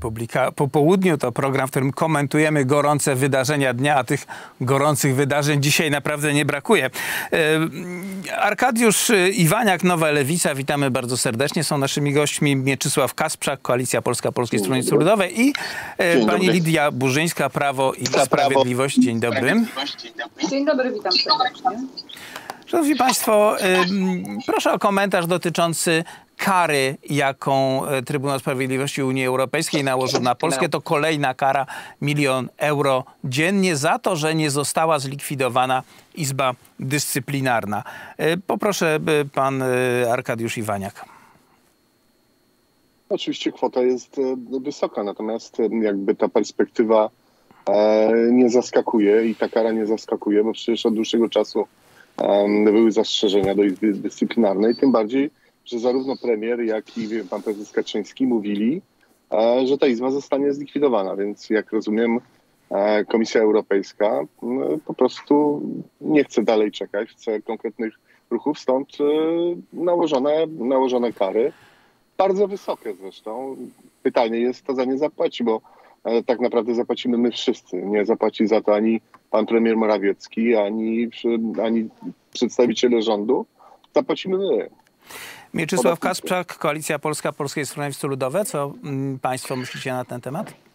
Republika po południu to program, w którym komentujemy gorące wydarzenia dnia, a tych gorących wydarzeń dzisiaj naprawdę nie brakuje. E, Arkadiusz Iwaniak, Nowa Lewica, witamy bardzo serdecznie. Są naszymi gośćmi Mieczysław Kasprzak, Koalicja Polska, Polskie Stronnictwo Ludowe i e, Dzień pani dobry. Lidia Burzyńska, Prawo i. Sprawiedliwość. Dzień dobry. Dzień dobry, witam serdecznie. Szanowni Państwo, proszę o komentarz dotyczący kary, jaką e, Trybunał Sprawiedliwości Unii Europejskiej nałożył na Polskę. To kolejna kara, milion euro dziennie za to, że nie została zlikwidowana Izba Dyscyplinarna. E, Poproszę pan e, Arkadiusz Iwaniak. Oczywiście kwota jest wysoka, natomiast jakby ta perspektywa nie zaskakuje i ta kara nie zaskakuje, bo przecież od dłuższego czasu były zastrzeżenia do Izby Dyscyplinarnej, tym bardziej, że zarówno premier, jak i wiem, pan prezes Kaczyński mówili, e, że ta izba zostanie zlikwidowana, więc jak rozumiem e, Komisja Europejska po prostu nie chce dalej czekać, chce konkretnych ruchów, stąd e, nałożone, nałożone kary bardzo wysokie zresztą. Pytanie jest, kto za nie zapłaci, bo tak naprawdę zapłacimy my wszyscy. Nie zapłaci za to ani pan premier Morawiecki, ani, ani przedstawiciele rządu. Zapłacimy my. Mieczysław. Kasprzak, Koalicja Polska, Polskie Stronnictwo Ludowe. Co mm, państwo myślicie na ten temat?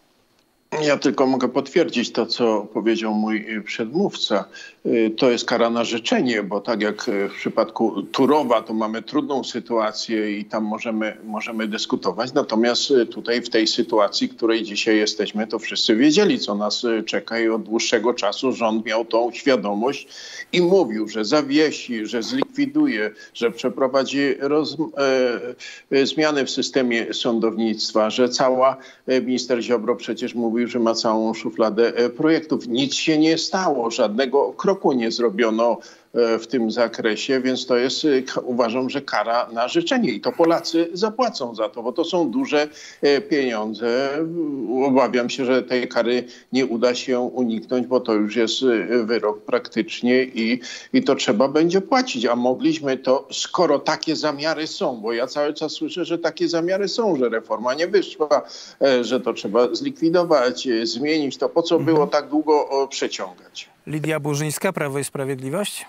Ja tylko mogę potwierdzić to, co powiedział mój y, przedmówca. Y, To jest kara na życzenie, bo tak jak y, w przypadku Turowa, to mamy trudną sytuację i tam możemy, możemy dyskutować. Natomiast tutaj w tej sytuacji, której dzisiaj jesteśmy, to wszyscy wiedzieli, co nas czeka i od dłuższego czasu rząd miał tą świadomość i mówił, że zawiesi, że zlikwiduje, że przeprowadzi roz, e, zmiany w systemie sądownictwa, że cała minister Ziobro przecież mówił, że ma całą szufladę e, projektów. Nic się nie stało, żadnego kroku nie zrobiono w tym zakresie, więc to jest, e, uważam, że kara na życzenie i to Polacy zapłacą za to, bo to są duże e, pieniądze. Obawiam się, że tej kary nie uda się uniknąć, bo to już jest e, wyrok praktycznie i, i to trzeba będzie płacić, a mogliśmy to, skoro takie zamiary są, bo ja cały czas słyszę, że takie zamiary są, że reforma nie wyszła, e, że to trzeba zlikwidować, e, zmienić, to po co było tak długo przeciągać? Lidia Burzyńska, Prawo i Sprawiedliwość.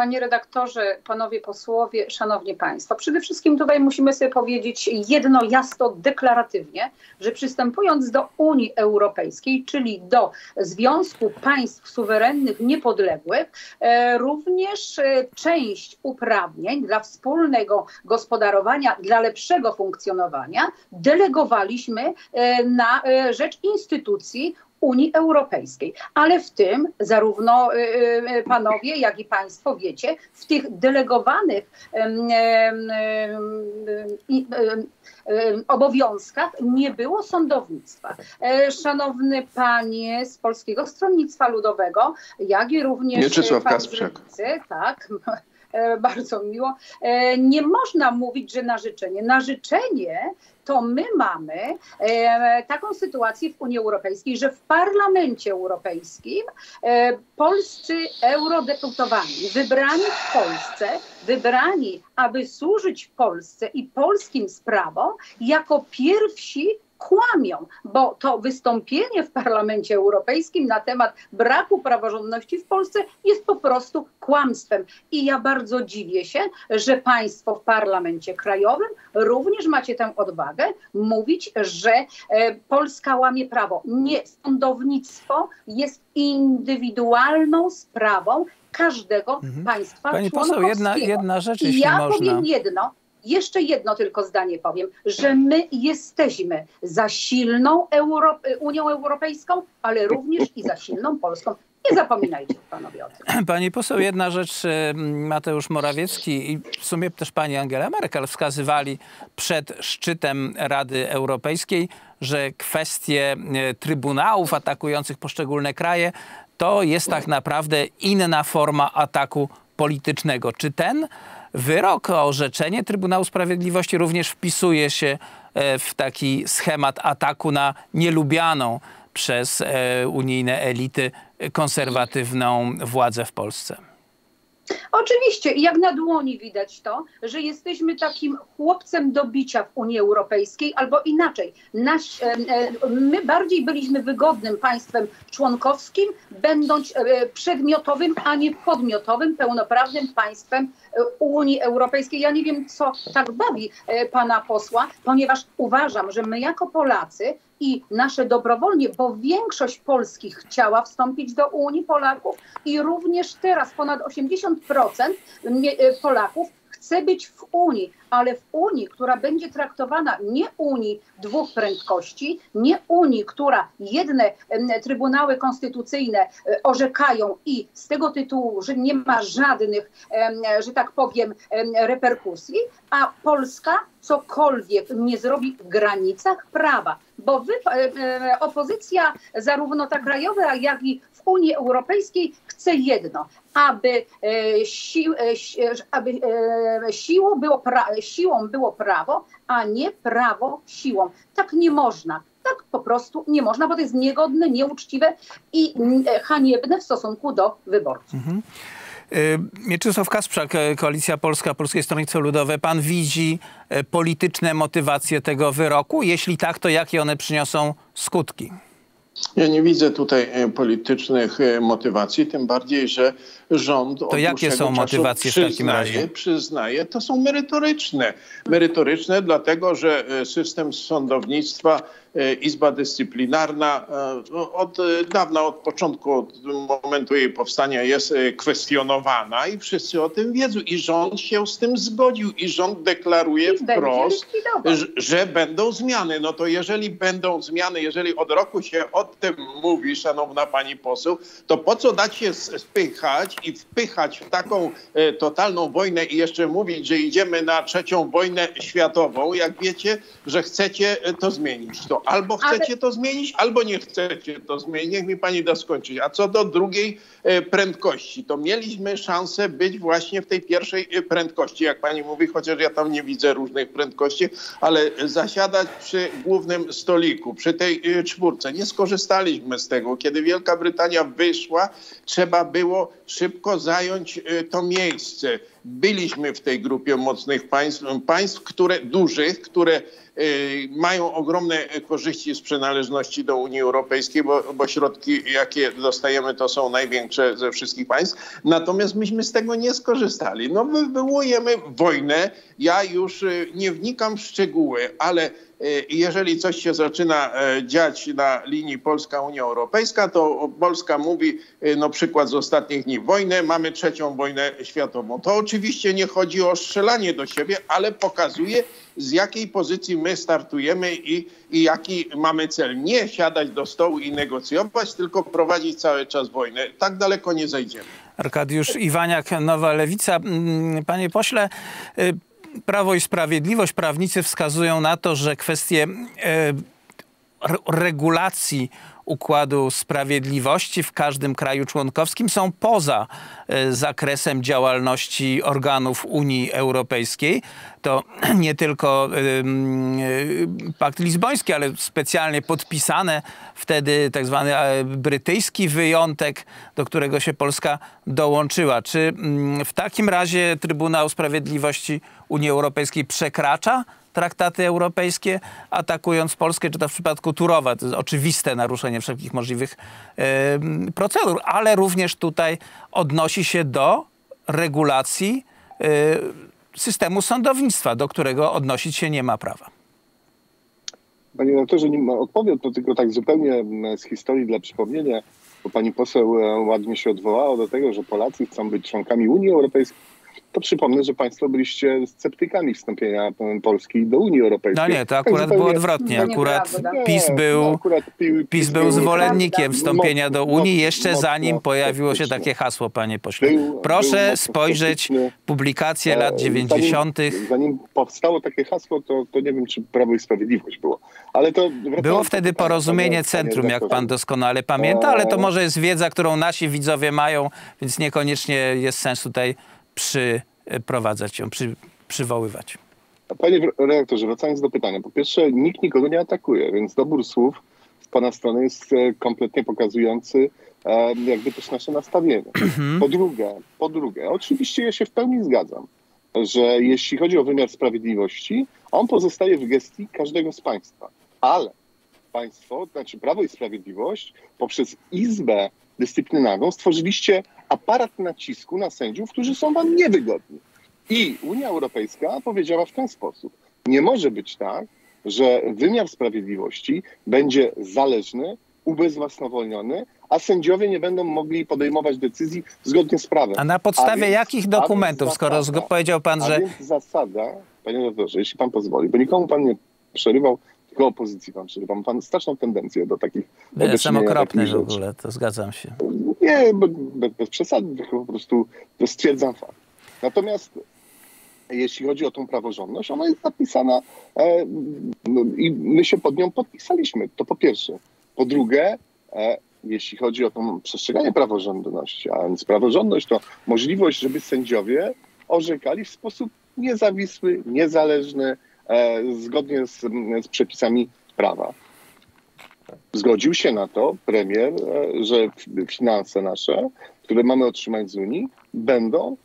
Panie redaktorze, panowie posłowie, szanowni państwo. Przede wszystkim tutaj musimy sobie powiedzieć jedno jasno, deklaratywnie, że przystępując do Unii Europejskiej, czyli do Związku Państw Suwerennych Niepodległych, e, również e, część uprawnień dla wspólnego gospodarowania, dla lepszego funkcjonowania delegowaliśmy e, na rzecz instytucji Unii Europejskiej. Ale w tym zarówno y, y, panowie, jak i państwo wiecie, w tych delegowanych obowiązkach nie było sądownictwa. E, Szanowny panie z Polskiego Stronnictwa Ludowego, jak i również Mieczysław e, pan z Kasprzak. Lewicy, tak, bardzo miło. E, Nie można mówić, że na życzenie. Na życzenie to my mamy e, taką sytuację w Unii Europejskiej, że w Parlamencie Europejskim e, polscy eurodeputowani, wybrani w Polsce, wybrani, aby służyć Polsce i polskim sprawom, jako pierwsi kłamią, bo to wystąpienie w Parlamencie Europejskim na temat braku praworządności w Polsce jest po prostu kłamstwem. I ja bardzo dziwię się, że państwo w Parlamencie Krajowym również macie tę odwagę mówić, że e, Polska łamie prawo. Nie, sądownictwo jest indywidualną sprawą każdego państwa Pani poseł, jedna, jedna rzecz, jeśli ja można. powiem jedno, jeszcze jedno tylko zdanie powiem, że my jesteśmy za silną Euro Unią Europejską, ale również i za silną Polską. Nie zapominajcie panowie o tym. Pani poseł, jedna rzecz, e, Mateusz Morawiecki i w sumie też pani Angela Merkel wskazywali przed szczytem Rady Europejskiej, że kwestie e, trybunałów atakujących poszczególne kraje to jest tak naprawdę inna forma ataku politycznego. Czy ten wyrok, orzeczenie Trybunału Sprawiedliwości również wpisuje się e, w taki schemat ataku na nielubianą przez e, unijne elity konserwatywną władzę w Polsce? Oczywiście, jak na dłoni widać to, że jesteśmy takim chłopcem do bicia w Unii Europejskiej, albo inaczej. E, my bardziej byliśmy wygodnym państwem członkowskim, będąc przedmiotowym, a nie podmiotowym, pełnoprawnym państwem Unii Europejskiej. Ja nie wiem, co tak bawi pana posła, ponieważ uważam, że my jako Polacy i nasze dobrowolnie, bo większość Polski chciała wstąpić do Unii Polaków i również teraz ponad 80% e, Polaków chce być w Unii, ale w Unii, która będzie traktowana nie Unii dwóch prędkości, nie Unii, która jedne trybunały konstytucyjne e, orzekają i z tego tytułu, że nie ma żadnych, że tak powiem, reperkusji, a Polska cokolwiek nie zrobi w granicach prawa, bo wy, e, e, opozycja zarówno ta krajowa, jak i w Unii Europejskiej chce jedno, aby, si, aby siłą było, pra, siłą było prawo, a nie prawo siłą. Tak nie można. Tak po prostu nie można, bo to jest niegodne, nieuczciwe i e, haniebne w stosunku do wyborców. Mhm. Y, Mieczysław Kasprzak, e, Koalicja Polska, Polskie Stronnictwo Ludowe. Pan widzi e, polityczne motywacje tego wyroku? Jeśli tak, to jakie one przyniosą skutki? Ja nie widzę tutaj politycznych motywacji, tym bardziej, że rząd. To jakie są motywacje w takim razie? Przyznaje, to są merytoryczne. Merytoryczne, dlatego że e, system sądownictwa E, Izba Dyscyplinarna e, od dawna, od początku, od momentu jej powstania jest kwestionowana i wszyscy o tym wiedzą. I rząd się z tym zgodził i rząd deklaruje I wprost, że, że będą zmiany. No to jeżeli będą zmiany, jeżeli od roku się o tym mówi, szanowna pani poseł, to po co dać się spychać i wpychać w taką totalną wojnę i jeszcze mówić, że idziemy na trzecią wojnę światową, jak wiecie, że chcecie to zmienić. To albo chcecie Ale... to zmienić, albo nie chcecie to zmienić. Niech mi pani da skończyć. A co do drugiej e, prędkości, to mieliśmy szansę być właśnie w tej pierwszej e, prędkości, jak pani mówi, chociaż ja tam nie widzę różnych prędkości, ale zasiadać przy głównym stoliku, przy tej e, czwórce. Nie skorzystaliśmy z tego. Kiedy Wielka Brytania wyszła, trzeba było szybko zająć to miejsce. Byliśmy w tej grupie mocnych państw, państw które, dużych, które mają ogromne korzyści z przynależności do Unii Europejskiej, bo, bo środki, jakie dostajemy, to są największe ze wszystkich państw. Natomiast myśmy z tego nie skorzystali. No, wywołujemy wojnę. Ja już y, nie wnikam w szczegóły, ale y, jeżeli coś się zaczyna dziać na linii Polska-Unia Europejska, to Polska mówi, no przykład z ostatnich dni, wojnę, mamy trzecią wojnę światową. To oczywiście nie chodzi o strzelanie do siebie, ale pokazuje, z jakiej pozycji my startujemy i, i jaki mamy cel. Nie siadać do stołu i negocjować, tylko prowadzić cały czas wojnę. Tak daleko nie zajdziemy. Arkadiusz Iwaniak, Nowa Lewica. Mm, panie pośle, y, Prawo i Sprawiedliwość, prawnicy wskazują na to, że kwestie y, regulacji Układu Sprawiedliwości w każdym kraju członkowskim są poza zakresem działalności organów Unii Europejskiej. To nie tylko e, pakt lizboński, ale specjalnie podpisane wtedy tak zwany e, brytyjski wyjątek, do którego się Polska dołączyła. Czy w takim razie Trybunał Sprawiedliwości Unii Europejskiej przekracza traktaty europejskie, atakując Polskę, czy to w przypadku Turowa. To jest oczywiste naruszenie wszelkich możliwych procedur, ale również tutaj odnosi się do regulacji y, systemu sądownictwa, do którego odnosić się nie ma prawa. Panie doktorze, nim odpowiem, to tylko tak zupełnie z historii dla przypomnienia, bo pani poseł ładnie się odwołała do tego, że Polacy chcą być członkami Unii Europejskiej to przypomnę, że państwo byliście sceptykami wstąpienia Polski do Unii Europejskiej. No nie, to akurat tak było odwrotnie. Akurat PiS był, no, akurat PiS był zwolennikiem wstąpienia do Unii jeszcze zanim pojawiło się takie hasło, panie pośle. Proszę spojrzeć publikacje lat 90. Zanim, zanim powstało takie hasło, to, to nie wiem, czy Prawo i Sprawiedliwość było. Ale to było wtedy porozumienie centrum, jak pan doskonale pamięta, ale to może jest wiedza, którą nasi widzowie mają, więc niekoniecznie jest sens tutaj przyprowadzać ją, przy, przywoływać. Panie redaktorze, wracając do pytania. Po pierwsze, nikt nikogo nie atakuje, więc dobór słów pana strony jest e, kompletnie pokazujący e, jakby też nasze nastawienie. Po drugie, po drugie, oczywiście ja się w pełni zgadzam, że jeśli chodzi o wymiar sprawiedliwości, on pozostaje w gestii każdego z państwa. Ale państwo, znaczy Prawo i Sprawiedliwość, poprzez Izbę Dyscyplinarną stworzyliście aparat nacisku na sędziów, którzy są wam niewygodni. I Unia Europejska powiedziała w ten sposób: Nie może być tak, że wymiar sprawiedliwości będzie zależny, ubezwłasnowolniony, a sędziowie nie będą mogli podejmować decyzji zgodnie z prawem. A na podstawie więc- jakich a dokumentów, skoro zasada- zgo- powiedział pan, a że więc zasada, panie doktorze, jeśli pan pozwoli, bo nikomu pan nie przerywał, tylko opozycji pan przerywał. Ma pan straszną tendencję do takich jestem okropny w ogóle, to zgadzam się. Nie, bez, bez przesady, tylko po prostu to stwierdzam fakt. Natomiast jeśli chodzi o tą praworządność, ona jest zapisana e, no, i my się pod nią podpisaliśmy. To po pierwsze. Po drugie, e, jeśli chodzi o tą przestrzeganie praworządności, a więc praworządność to możliwość, żeby sędziowie orzekali w sposób niezawisły, niezależny, zgodnie z, z przepisami prawa. Zgodził się na to premier, e, że finanse nasze, które mamy otrzymać z Unii, będą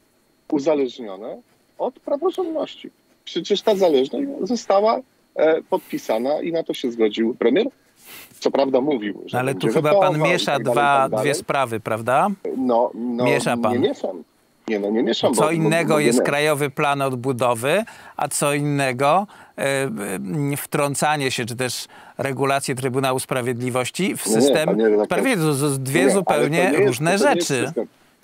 uzależnione od praworządności. Przecież ta zależność została e, podpisana i na to się zgodził premier. Co prawda mówił, że No ale tu chyba pan i miesza tak dalej, dwa, tak dwie sprawy, prawda? No, no, Miesza pan. Nie mieszam. Nie, no nie mieszam. Co bo- bo- innego bo jest wiemy- Krajowy Plan Odbudowy, a co innego e, wtrącanie się, czy też regulacje Trybunału Sprawiedliwości w Nie, system panie. Sprawiedliwości. To są dwie Nie, zupełnie to nie różne nie jest rzeczy.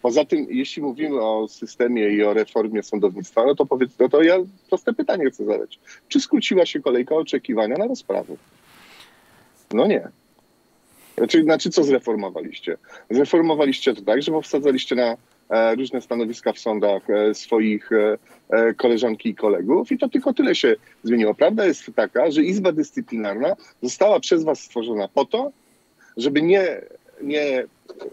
Poza tym, jeśli mówimy o systemie i o reformie sądownictwa, no to powiedz, no to ja proste pytanie chcę zadać. Czy skróciła się kolejka oczekiwania na rozprawy? No nie. Znaczy, znaczy co zreformowaliście? Zreformowaliście to tak, że wsadzaliście na różne stanowiska w sądach e, swoich e, e, koleżanki i kolegów i to tylko tyle się zmieniło. Prawda jest taka, że Izba Dyscyplinarna została przez was stworzona po to, żeby nie, nie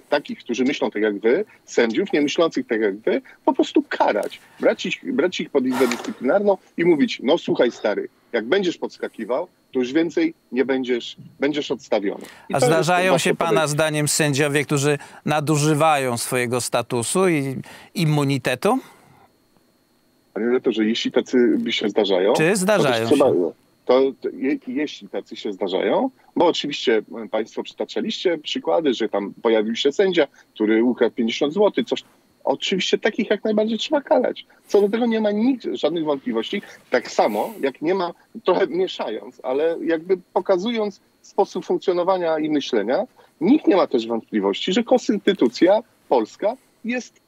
takich, którzy myślą tak jak wy, sędziów, nie myślących tak jak wy, po prostu karać. Brać ich, brać ich pod izbę dyscyplinarną i mówić, no słuchaj stary, jak będziesz podskakiwał, to już więcej nie będziesz, będziesz odstawiony. I A to zdarzają się pana podejście. zdaniem sędziowie, którzy nadużywają swojego statusu i immunitetu? Panie redaktorze, jeśli tacy by się zdarzają... Czy to zdarzają też trzeba, się? To, to je, jeśli tacy się zdarzają, bo oczywiście e, państwo przytaczaliście przykłady, że tam pojawił się sędzia, który ukradł 50 zł, coś. Oczywiście takich jak najbardziej trzeba karać. Co do tego nie ma nikt, żadnych wątpliwości. Tak samo, jak nie ma, trochę mieszając, ale jakby pokazując sposób funkcjonowania i myślenia, nikt nie ma też wątpliwości, że konstytucja polska jest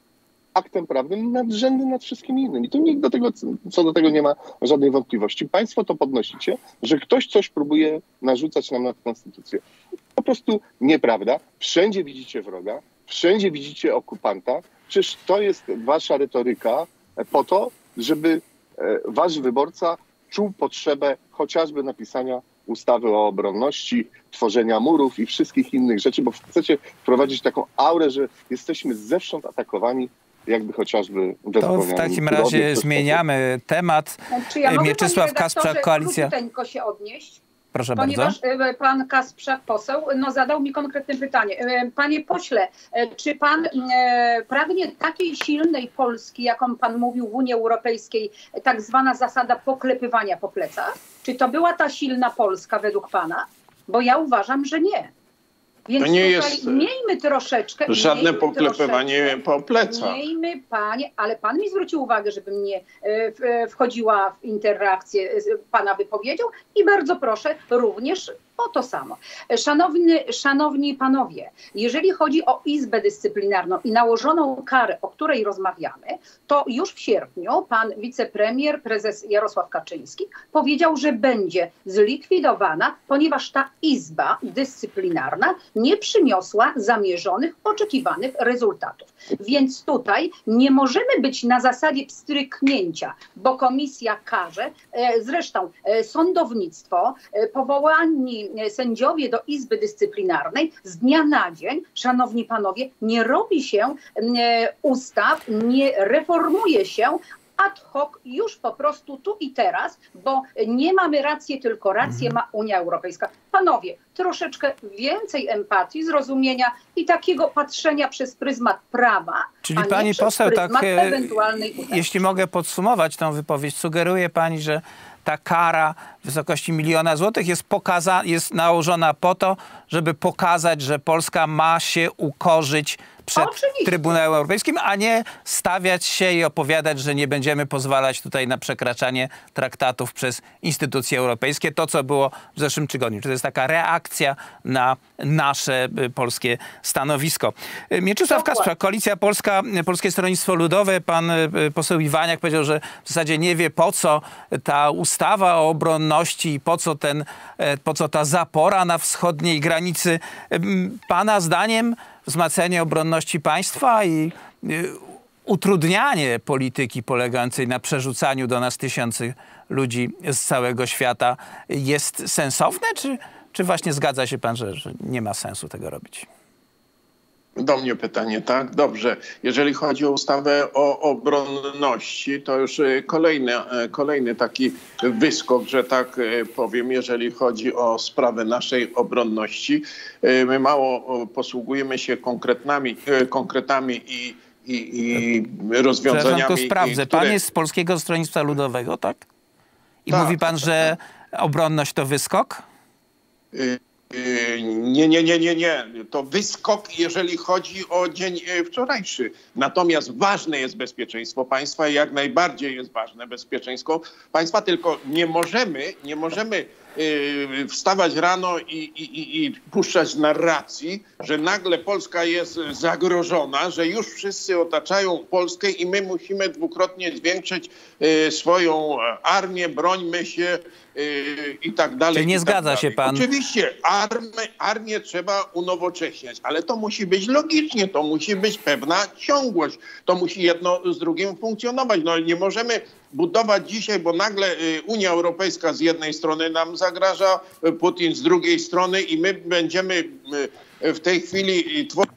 aktem prawnym nadrzędnym nad wszystkimi innymi. Tu nikt do tego, co do tego nie ma żadnej wątpliwości. Państwo to podnosicie, że ktoś coś próbuje narzucać nam nad konstytucję. Po prostu nieprawda. Wszędzie widzicie wroga, wszędzie widzicie okupanta. Przecież to jest wasza retoryka po to, żeby e, wasz wyborca czuł potrzebę chociażby napisania ustawy o obronności, tworzenia murów i wszystkich innych rzeczy, bo chcecie wprowadzić taką aurę, że jesteśmy zewsząd atakowani jakby chociażby To w takim razie zmieniamy temat. Czy ja Mieczysław Kasprzak, koalicja. króciuteńko się odnieść? Proszę bardzo. Ponieważ e, pan Kasprzak, poseł, no, zadał mi konkretne pytanie. E, Panie pośle, e, czy pan e, pragnie takiej silnej Polski, jaką pan mówił w Unii Europejskiej, tak zwana zasada poklepywania po plecach? Czy to była ta silna Polska według pana? Bo ja uważam, że nie. Więc To nie tutaj jest, e, miejmy troszeczkę. Żadne miejmy poklepywanie po plecach. Miejmy, panie, ale pan mi zwrócił uwagę, żebym nie e, e, wchodziła w interakcję z pana wypowiedzią i bardzo proszę również o to samo. Szanowny, szanowni panowie, jeżeli chodzi o Izbę Dyscyplinarną i nałożoną karę, o której rozmawiamy, to już w sierpniu pan wicepremier, prezes Jarosław Kaczyński powiedział, że będzie zlikwidowana, ponieważ ta Izba Dyscyplinarna nie przyniosła zamierzonych, oczekiwanych rezultatów. Więc tutaj nie możemy być na zasadzie pstryknięcia, bo komisja każe, e, zresztą e, sądownictwo, e, powołani sędziowie do Izby Dyscyplinarnej z dnia na dzień, szanowni panowie, nie robi się e, ustaw, nie reformuje się, ad hoc, już po prostu tu i teraz, bo nie mamy racji, tylko rację Mhm. ma Unia Europejska. Panowie, troszeczkę więcej empatii, zrozumienia i takiego patrzenia przez pryzmat prawa, Czyli pani poseł, tak, e, jeśli mogę podsumować tą wypowiedź, sugeruje pani, że ta kara w wysokości miliona złotych jest, pokaza- jest nałożona po to, żeby pokazać, że Polska ma się ukorzyć przed Oczywiście. Trybunałem Europejskim, a nie stawiać się i opowiadać, że nie będziemy pozwalać tutaj na przekraczanie traktatów przez instytucje europejskie. To, co było w zeszłym tygodniu. Czy to jest taka reakcja na nasze y, polskie stanowisko. Y, Mieczysław. Kasprzak, Koalicja Polska, Polskie Stronnictwo Ludowe, pan y, poseł Iwaniak powiedział, że w zasadzie nie wie po co ta ustawa o obronności i po co, ten, e, po co ta zapora na wschodniej granicy. Pana zdaniem wzmacnianie obronności państwa i y, utrudnianie polityki polegającej na przerzucaniu do nas tysięcy ludzi z całego świata jest sensowne, czy, czy właśnie zgadza się pan, że, że nie ma sensu tego robić? Do mnie pytanie, tak? Dobrze. Jeżeli chodzi o ustawę o obronności, to już e, kolejny, e, kolejny taki wyskok, że tak e, powiem, jeżeli chodzi o sprawę naszej obronności. My mało posługujemy się konkretami, konkretami i, i, i Przepraszam, rozwiązaniami. to sprawdzę. które- Pan jest z Polskiego Stronnictwa Ludowego, tak? I Tak, mówi pan, tak, że obronność to wyskok? Y, Nie, nie, nie, nie, nie. To wyskok, jeżeli chodzi o dzień y, wczorajszy. Natomiast ważne jest bezpieczeństwo państwa i jak najbardziej jest ważne bezpieczeństwo państwa, tylko nie możemy, nie możemy wstawać rano i, i, i, puszczać narracji, że nagle Polska jest zagrożona, że już wszyscy otaczają Polskę i my musimy dwukrotnie zwiększyć y, swoją armię, brońmy się y, i tak dalej. Czyli nie tak zgadza dalej. się pan? Oczywiście armię, armię trzeba unowocześniać, ale to musi być logicznie, to musi być pewna ciągłość, to musi jedno z drugim funkcjonować. No nie możemy budować dzisiaj, bo nagle y, Unia Europejska z jednej strony nam zagraża, y, Putin z drugiej strony i my będziemy y, w tej chwili tworzyć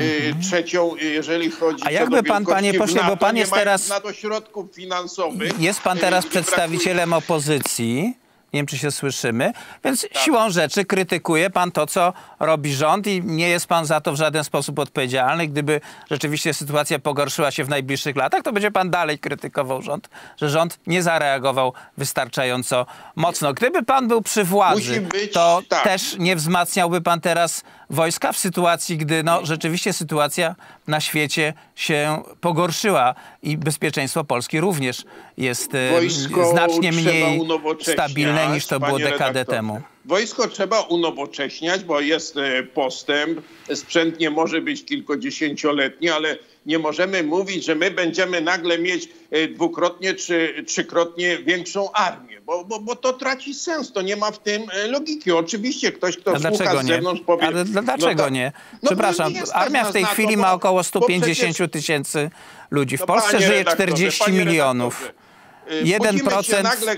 y, trzecią, jeżeli chodzi A jakby pan, panie pośle, bo pan jest teraz- na to środków finansowych. Jest pan teraz przedstawicielem opozycji. Nie wiem, czy się słyszymy. Więc Tak. siłą rzeczy krytykuje pan to, co robi rząd i nie jest pan za to w żaden sposób odpowiedzialny. Gdyby rzeczywiście sytuacja pogorszyła się w najbliższych latach, to będzie pan dalej krytykował rząd, że rząd nie zareagował wystarczająco mocno. Gdyby pan był przy władzy, być to tak. też nie wzmacniałby pan teraz wojska w sytuacji, gdy no, rzeczywiście sytuacja na świecie się pogorszyła i bezpieczeństwo Polski również jest e, Wojsko znacznie mniej stabilne niż to było dekadę redaktorze. temu. Wojsko trzeba unowocześniać, bo jest e, postęp. Sprzęt nie może być kilkudziesięcioletni, ale nie możemy mówić, że my będziemy nagle mieć e, dwukrotnie czy trzykrotnie większą armię, bo, bo, bo to traci sens, to nie ma w tym e, logiki. Oczywiście ktoś, kto A słucha z nie? zewnątrz powie... Ale dla- dlaczego no tak. nie? No, Przepraszam, nie stać armia w tej na to, chwili ma około bo 150 przecież- tysięcy ludzi. W No, Polsce żyje redaktorze, 40 panie milionów. redaktorze, y, budzimy 1% się nagle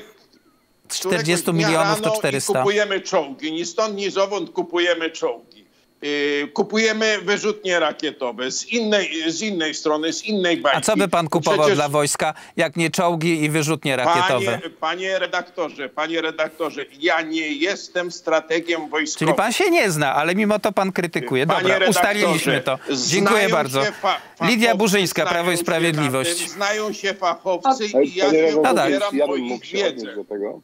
Z któregoś 40 dnia milionów to rano i 400. kupujemy czołgi. Ni stąd, ni zowąd kupujemy czołgi. Yy, kupujemy wyrzutnie rakietowe z innej, z innej strony, z innej bajki. A co by pan kupował Przecież, dla wojska, jak nie czołgi i wyrzutnie rakietowe? Panie, panie redaktorze, panie redaktorze, ja nie jestem strategiem wojskowym. Czyli pan się nie zna, ale mimo to pan krytykuje. Panie Dobra, ustaliliśmy to. Dziękuję bardzo. Lidia Burzyńska, Prawo i Sprawiedliwość. tym, Znają się fachowcy Ale i ja nie pobieram ja bym mógł się do tego.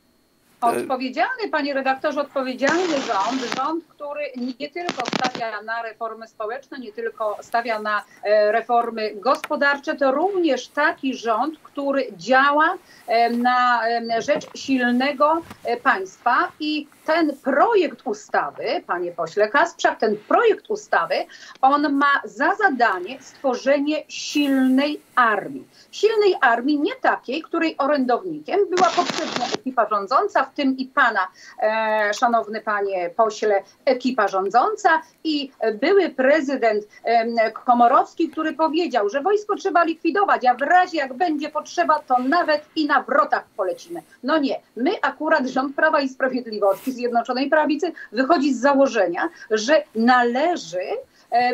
Odpowiedzialny, panie redaktorze, odpowiedzialny rząd, rząd, który nie tylko stawia na reformy społeczne, nie tylko stawia na e, reformy gospodarcze, to również taki rząd, który działa e, na e, rzecz silnego e, państwa. I ten projekt ustawy, panie pośle Kasprzak, ten projekt ustawy, on ma za zadanie stworzenie silnej armii. Silnej armii, nie takiej, której orędownikiem była poprzednia ekipa rządząca, w tym i pana, e, szanowny panie pośle, ekipa rządząca i były prezydent e, Komorowski, który powiedział, że wojsko trzeba likwidować, a w razie jak będzie potrzeba, to nawet i na wrotach polecimy. No nie, my akurat rząd Prawa i Sprawiedliwości, Zjednoczonej Prawicy wychodzi z założenia, że należy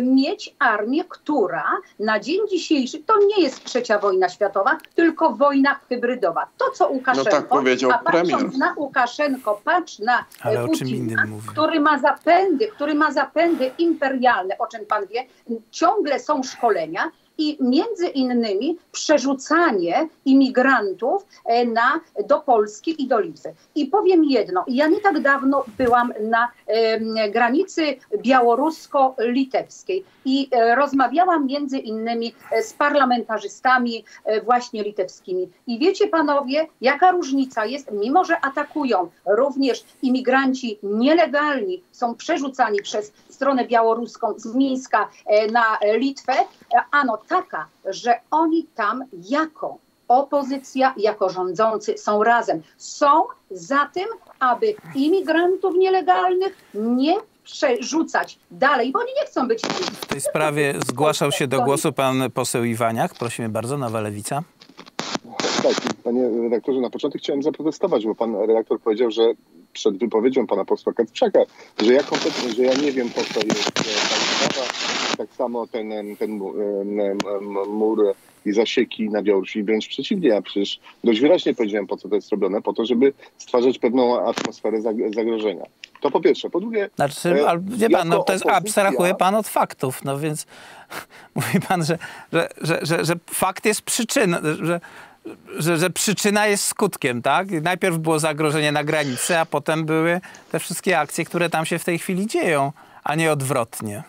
mieć armię, która na dzień dzisiejszy to nie jest trzecia wojna światowa, tylko wojna hybrydowa. To, co Łukaszenko, No tak powiedział a patrząc premier. na Łukaszenko, patrz na e, Ale Putina, który ma zapędy, który ma zapędy imperialne, o czym pan wie, ciągle są szkolenia i między innymi przerzucanie imigrantów e, na, do Polski i do Litwy. I powiem jedno, ja nie tak dawno byłam na em, granicy białorusko-litewskiej i e, rozmawiałam między innymi e, z parlamentarzystami e, właśnie litewskimi. I wiecie panowie, jaka różnica jest, mimo że atakują również imigranci nielegalni, są przerzucani przez stronę białoruską z Mińska e, na e, Litwę, e, ano taka, że oni tam jako opozycja, jako rządzący są razem. Są za tym, aby imigrantów nielegalnych nie przerzucać dalej, bo oni nie chcą być W tej sprawie zgłaszał się do głosu pan poseł Iwaniak. Prosimy bardzo, Nowa Lewica. Tak, panie redaktorze, na początek chciałem zaprotestować, bo pan redaktor powiedział, że przed wypowiedzią pana posła Kacprzaka, że ja kompletnie, że ja nie wiem po co jest ta sprawa. Tak samo ten, ten mur i zasieki na Białorusi, wręcz przeciwnie, ja przecież dość wyraźnie powiedziałem, po co to jest robione, po to, żeby stwarzać pewną atmosferę zag- zagrożenia. To po pierwsze. Po drugie, Znaczy, e, ale wie pan, no to jest, opozycja- abstrahuje pan od faktów, no więc mówi pan, że, że, że, że, że fakt jest przyczyną, że, że, że przyczyna jest skutkiem, tak? Najpierw było zagrożenie na granicy, a potem były te wszystkie akcje, które tam się w tej chwili dzieją, a nie odwrotnie.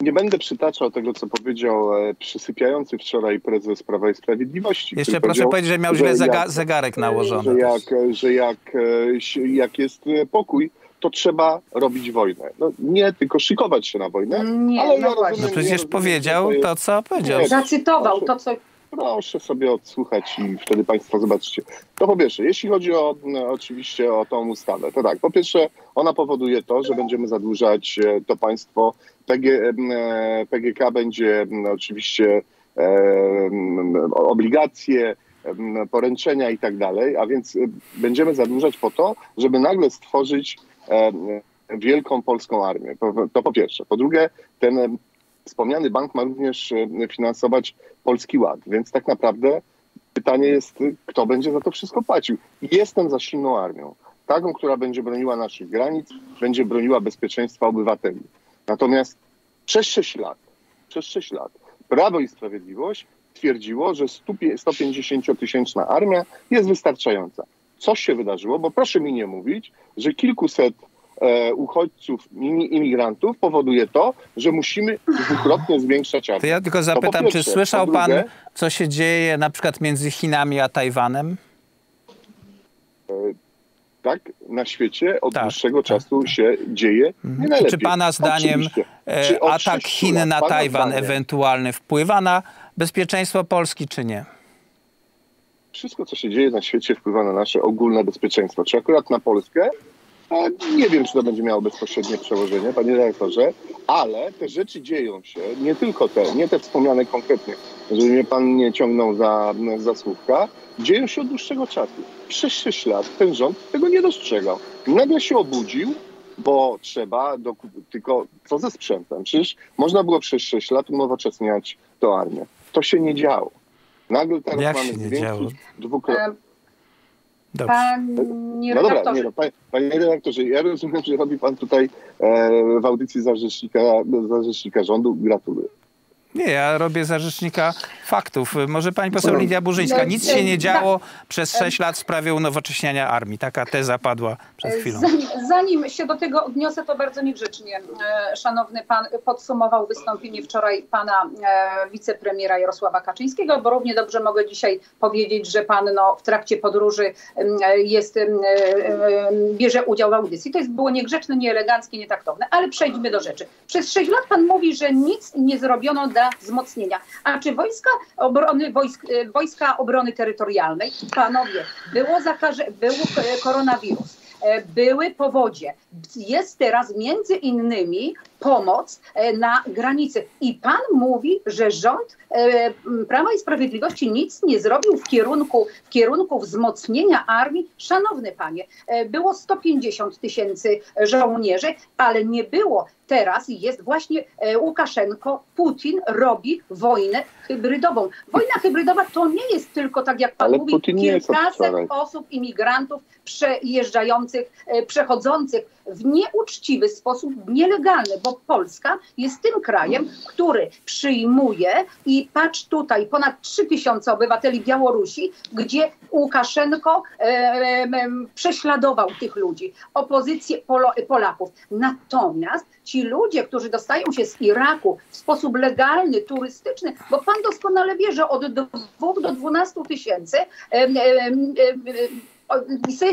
Nie będę przytaczał tego, co powiedział e, przysypiający wczoraj prezes Prawa i Sprawiedliwości. Jeszcze proszę powiedzieć, że miał że źle zega- jak- zegarek nałożony. że jak, że jak, e, jak jest e, pokój, to trzeba robić wojnę. No, nie tylko szykować się na wojnę, Nie, ale no ja właśnie. rozumiem, No przecież rozumiem, powiedział że to co powiedział. Nie, Zacytował to, co Proszę sobie odsłuchać i wtedy Państwo zobaczycie. To po pierwsze, jeśli chodzi o oczywiście o tą ustawę, to tak, po pierwsze ona powoduje to, że będziemy zadłużać e, to państwo. PG, em, e, PGK będzie oczywiście e, obligacje, poręczenia i tak dalej, a więc e, będziemy zadłużać po to, żeby nagle stworzyć e, wielką polską armię. To, po pierwsze. Po drugie, ten wspomniany bank ma również e, finansować Polski Ład, więc tak naprawdę pytanie jest, kto będzie za to wszystko płacił. Jestem za silną armią, taką, która będzie broniła naszych granic, będzie broniła bezpieczeństwa obywateli. Natomiast przez 6 lat, przez 6 lat Prawo i Sprawiedliwość twierdziło, że 150-tysięczna armia jest wystarczająca. Co się wydarzyło? Bo proszę mi nie mówić, że kilkuset uchodźców, imi- imigrantów powoduje to, że musimy dwukrotnie zwiększać To armię. ja tylko zapytam, czy pierwsze. słyszał Po pan, drugie- co się dzieje na przykład między Chinami a Tajwanem? tak na świecie od Tak, dłuższego tak, czasu się dzieje nie najlepiej. Czy pana zdaniem e, Czy atak Chin lat, na Tajwan ewentualny wpływa na bezpieczeństwo Polski, czy nie? Wszystko, co się dzieje na świecie wpływa na nasze ogólne bezpieczeństwo. Czy akurat na Polskę? E, Nie wiem, czy to będzie miało bezpośrednie przełożenie, panie redaktorze, ale te rzeczy dzieją się, nie tylko te, nie te wspomniane konkretnie, żeby mnie pan nie ciągnął za, za słówka, dzieją się od dłuższego czasu. Przez 6 lat ten rząd tego nie dostrzegał. Nagle się obudził, bo trzeba, doku- tylko co ze sprzętem? Przecież można było przez 6 lat unowocześniać tę armię. To się nie działo. Nagle teraz Jak mamy się nie zwiększyć działo? dwukrotnie. Dobrze. panie No dobra, redaktorze, nie no, panie, panie redaktorze, ja rozumiem, że robi pan tutaj e, w audycji za rzecznika, za rzecznika rządu. Gratuluję. Nie, ja robię za rzecznika faktów. Może pani poseł No. Lidia Burzyńska. Nic się nie działo przez 6 lat w sprawie unowocześniania armii. Taka teza padła przed chwilą. Zanim, zanim się do tego odniosę, to bardzo niegrzecznie, e, szanowny pan podsumował wystąpienie wczoraj pana e, wicepremiera Jarosława Kaczyńskiego, bo równie dobrze mogę dzisiaj powiedzieć, że pan no, w trakcie podróży em, e, jest, e, e, bierze udział w audycji. To jest było niegrzeczne, nieeleganckie, nietaktowne, ale przejdźmy do rzeczy. Przez sześć lat pan mówi, że nic nie zrobiono dla wzmocnienia. A czy wojska obrony, wojsk, e, wojska obrony terytorialnej, panowie, było zakaże, był koronawirus, e, były powodzie. Jest teraz między innymi pomoc na granicy. I pan mówi, że rząd Prawa i Sprawiedliwości nic nie zrobił w kierunku, w kierunku wzmocnienia armii. Szanowny panie, było 150 tysięcy żołnierzy, ale nie było teraz jest właśnie Łukaszenko, Putin robi wojnę hybrydową. Wojna hybrydowa to nie jest tylko, tak jak pan Ale mówi, kilkaset osób, imigrantów przejeżdżających, e, przechodzących w nieuczciwy sposób, nielegalny, bo Polska jest tym krajem, który przyjmuje i patrz tutaj, ponad 3000 obywateli Białorusi, gdzie Łukaszenko e, e, prześladował tych ludzi, opozycję Polo, Polaków. Natomiast ci ludzie, którzy dostają się z Iraku w sposób legalny, turystyczny, bo pan doskonale wie, że od 2 do 12 tysięcy o-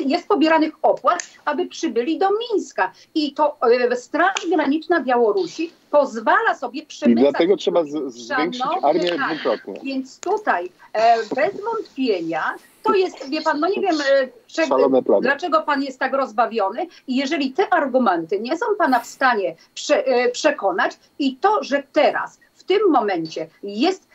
jest pobieranych opłat, aby przybyli do Mińska. I to e, Straż Graniczna Białorusi pozwala sobie I przemycać. dlatego trzeba z, zwiększyć armię dwukrotnie. Więc tutaj e, bez wątpienia to jest, wie pan, no nie wiem, e, czego, dlaczego pan jest tak rozbawiony i jeżeli te argumenty nie są pana w stanie prze, przekonać i to, że teraz w tym momencie jest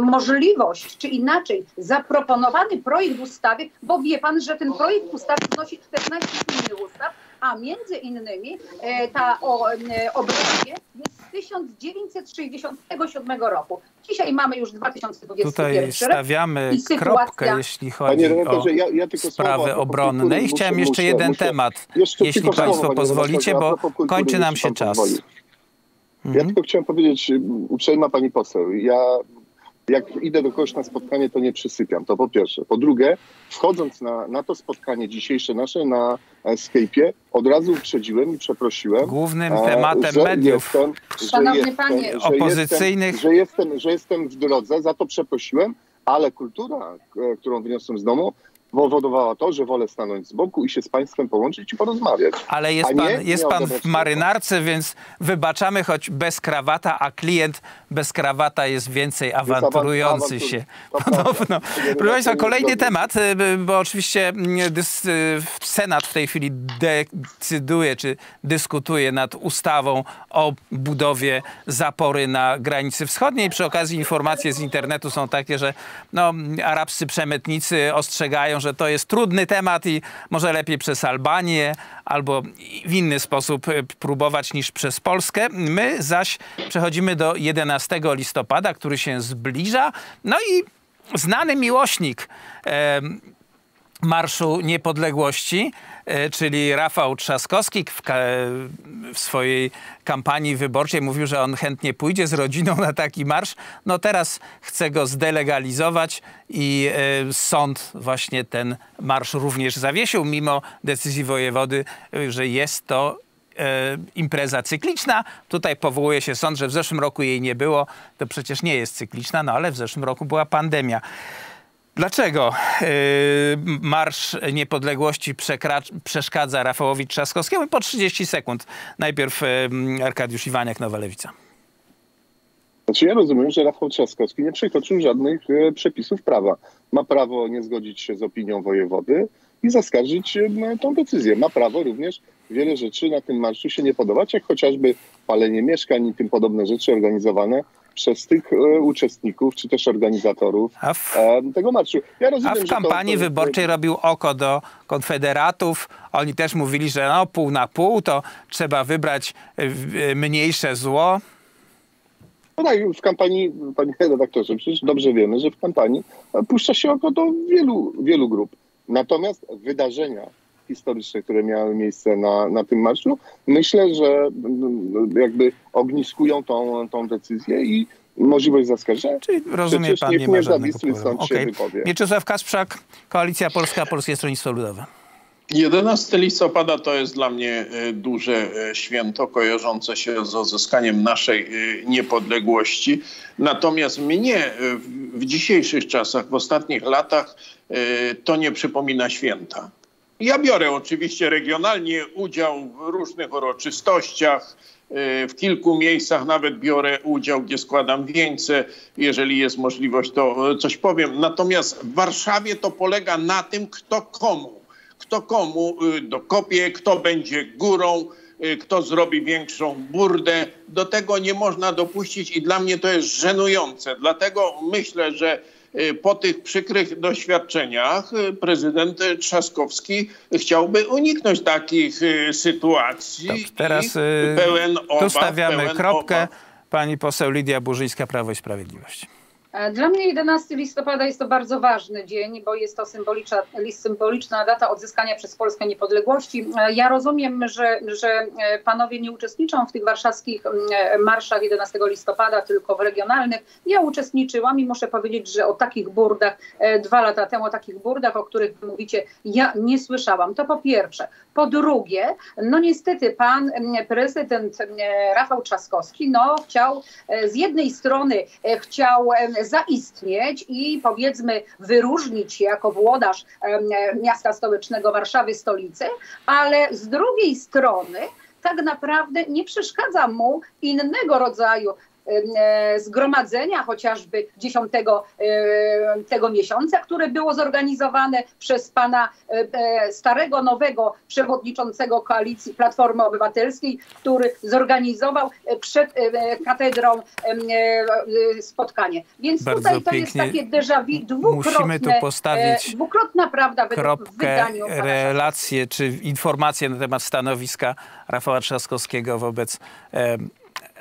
możliwość, czy inaczej zaproponowany projekt ustawy, bo wie pan, że ten projekt ustawy wnosi 14 innych ustaw, a między innymi e, ta o, e, obrębie jest z 1967 roku. Dzisiaj mamy już 2021 Tutaj stawiamy sytuacja- kropkę, jeśli chodzi Panie o ja, ja sprawy obronne. I muszę- chciałem jeszcze jeden muszę- temat, Jeszcze jeśli Państwo panie pozwolicie, bo kończy nam się czas. pozwoli. Ja Mhm. tylko chciałem powiedzieć, uprzejma pani poseł, ja jak idę do kogoś na spotkanie, to nie przysypiam, to po pierwsze. Po drugie, wchodząc na, na to spotkanie dzisiejsze nasze na Skype'ie, od razu uprzedziłem i przeprosiłem. Głównym tematem że mediów Jestem, że Szanowny jestem, panie. że Opozycyjnych- Jestem, że, jestem, że jestem w drodze, za to przeprosiłem, ale kultura, e, którą wyniosłem z domu, powodowała to, że wolę stanąć z boku i się z państwem połączyć i porozmawiać. Ale jest nie, pan, jest pan w marynarce, więc wybaczamy, choć bez krawata, a klient bez krawata jest więcej awanturujący awantur- się. Podobno. Proszę Państwa, kolejny temat, y, bo oczywiście dys, y, Senat w tej chwili decyduje, czy dyskutuje nad ustawą o budowie zapory na granicy wschodniej. Przy okazji informacje z internetu są takie, że no, arabscy przemytnicy ostrzegają, że to jest trudny temat i może lepiej przez Albanię albo w inny sposób y, próbować niż przez Polskę. My zaś przechodzimy do 11 listopada, który się zbliża. No i znany miłośnik em, Marszu Niepodległości, e, czyli Rafał Trzaskowski w, w swojej kampanii wyborczej mówił, że on chętnie pójdzie z rodziną na taki marsz. No teraz chce go zdelegalizować i e, sąd właśnie ten marsz również zawiesił, mimo decyzji wojewody, e, że jest to e, impreza cykliczna. Tutaj powołuje się sąd, że w zeszłym roku jej nie było. To przecież nie jest cykliczna, no ale w zeszłym roku była pandemia. Dlaczego yy, Marsz Niepodległości przeszkadza Rafałowi Trzaskowskiemu? Po 30 sekund. Najpierw yy, Arkadiusz Iwaniak, Nowa Lewica. Znaczy ja rozumiem, że Rafał Trzaskowski nie przekroczył żadnych e, przepisów prawa. Ma prawo nie zgodzić się z opinią wojewody i zaskarżyć e, tą decyzję. Ma prawo również wiele rzeczy na tym marszu się nie podobać, jak chociażby palenie mieszkań i tym podobne rzeczy organizowane przez tych e, uczestników, czy też organizatorów A w, e, tego marszu. Ja rozumiem, a w że to- kampanii to- wyborczej robił oko do konfederatów. Oni też mówili, że no, pół na pół to trzeba wybrać yy, mniejsze zło. No tak, w kampanii, panie redaktorze, przecież dobrze wiemy, że w kampanii puszcza się oko do wielu, wielu grup. Natomiast wydarzenia historyczne, które miały miejsce na, na tym marszu, myślę, że mm, jakby ogniskują tą, tą decyzję i możliwość zaskarżenia. Czyli rozumie Przecież pan, niech nie ma żadnego sąd się Okej. wypowie. Mieczysław Kasprzak, Koalicja Polska, Polskie Stronnictwo Ludowe. 11 listopada to jest dla mnie e, duże e, święto kojarzące się z odzyskaniem naszej e, niepodległości. Natomiast mnie w- dzisiejszych czasach, w ostatnich latach to nie przypomina święta. Ja biorę oczywiście regionalnie udział w różnych uroczystościach. e, W kilku miejscach nawet biorę udział, gdzie składam wieńce. Jeżeli jest możliwość, to e, coś powiem. Natomiast w Warszawie to polega na tym, kto komu kto komu y, dokopie, kto będzie górą. kto zrobi większą burdę. Do tego nie można dopuścić i dla mnie to jest żenujące. Dlatego myślę, że po tych przykrych doświadczeniach y, prezydent Trzaskowski chciałby uniknąć takich y, sytuacji. Dobrze, teraz i y, pełen obaw, tu stawiamy pełen kropkę. obaw. Pani poseł Lidia Burzyńska, Prawo i Sprawiedliwość. E, Dla mnie 11 listopada jest to bardzo ważny dzień, bo jest to symboliczna, symboliczna data odzyskania przez Polskę niepodległości. E, Ja rozumiem, że, że e, panowie nie uczestniczą w tych warszawskich marszach 11 listopada, tylko w regionalnych. Ja uczestniczyłam i muszę powiedzieć, że o takich burdach, dwa lata temu o takich burdach, o których mówicie, ja nie słyszałam. To po pierwsze. Po drugie, no niestety pan prezydent Rafał Trzaskowski no, chciał z jednej strony chciał zaistnieć i powiedzmy wyróżnić się jako włodarz miasta stołecznego Warszawy, stolicy, ale z drugiej strony tak naprawdę nie przeszkadza mu innego rodzaju zgromadzenia chociażby 10 e, tego miesiąca, które było zorganizowane przez pana e, e, starego, nowego przewodniczącego koalicji Platformy Obywatelskiej, który zorganizował e, przed e, katedrą e, e, spotkanie. Więc Bardzo tutaj to jest pięknie. takie déjà vu dwukrotne. Musimy tu postawić e, dwukrotna prawda według- w kropkę, wydaniu relacje czy informacje na temat stanowiska Rafała Trzaskowskiego wobec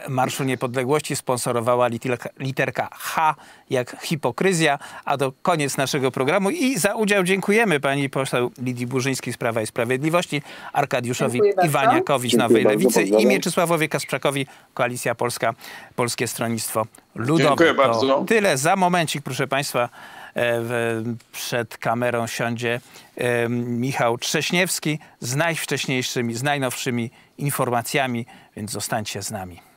Marszu Niepodległości sponsorowała literka, H jak hipokryzja, a to koniec naszego programu i za udział dziękujemy pani poseł Lidii Burzyńskiej z Prawa i Sprawiedliwości, Arkadiuszowi Dziękuję. Iwaniakowi z Nowej Lewicy i. Mieczysławowi Kasprzakowi, Koalicja Polska, Polskie Stronnictwo Ludowe. Dziękuję To bardzo. Tyle za momencik, proszę Państwa. E, przed kamerą siądzie e, Michał Trześniewski z najwcześniejszymi, z najnowszymi informacjami, więc zostańcie z nami.